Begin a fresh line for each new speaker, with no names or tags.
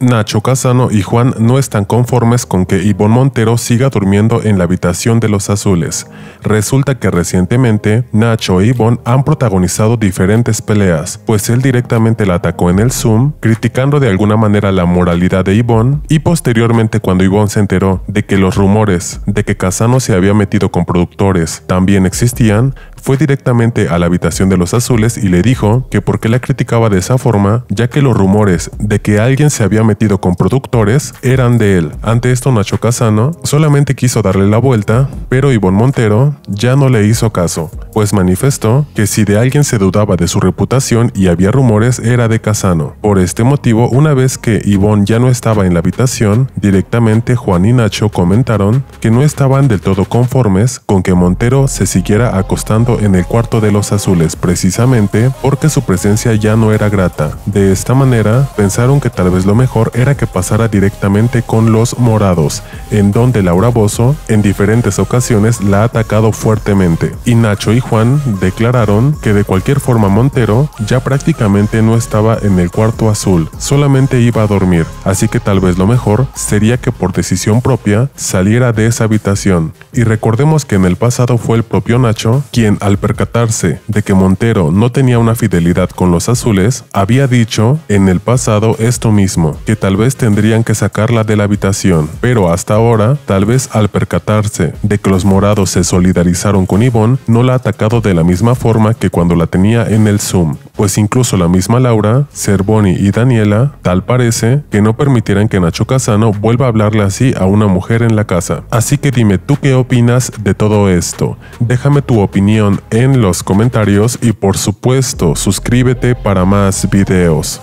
Nacho Casano y Juan no están conformes con que Ivonne Montero siga durmiendo en la habitación de los azules. Resulta que recientemente Nacho e Ivonne han protagonizado diferentes peleas, pues él directamente la atacó en el Zoom, criticando de alguna manera la moralidad de Ivonne, y posteriormente cuando Ivonne se enteró de que los rumores de que Casano se había metido con productores también existían, fue directamente a la habitación de los azules y le dijo que por qué la criticaba de esa forma, ya que los rumores de que alguien se había metido con productores eran de él. Ante esto Nacho Casano solamente quiso darle la vuelta, pero Ivonne Montero ya no le hizo caso, pues manifestó que si de alguien se dudaba de su reputación y había rumores era de Casano. Por este motivo, una vez que Ivonne ya no estaba en la habitación, directamente Juan y Nacho comentaron que no estaban del todo conformes con que Montero se siguiera acostando en el cuarto de los azules precisamente porque su presencia ya no era grata. De esta manera, pensaron que tal vez lo mejor era que pasara directamente con los morados, en donde Laura Bozo en diferentes ocasiones la ha atacado fuertemente. Y Nacho y Juan declararon que de cualquier forma Montero ya prácticamente no estaba en el cuarto azul, solamente iba a dormir, así que tal vez lo mejor sería que por decisión propia saliera de esa habitación. Y recordemos que en el pasado fue el propio Nacho quien al percatarse de que Montero no tenía una fidelidad con los azules, había dicho en el pasado esto mismo, que tal vez tendrían que sacarla de la habitación, pero hasta ahora, tal vez al percatarse de que los morados se solidarizaron con Yvonne, no la ha de la misma forma que cuando la tenía en el Zoom, pues incluso la misma Laura, Cervoni y Daniela, tal parece que no permitirán que Nacho Casano vuelva a hablarle así a una mujer en la casa. Así que dime tú qué opinas de todo esto. Déjame tu opinión en los comentarios y por supuesto suscríbete para más videos.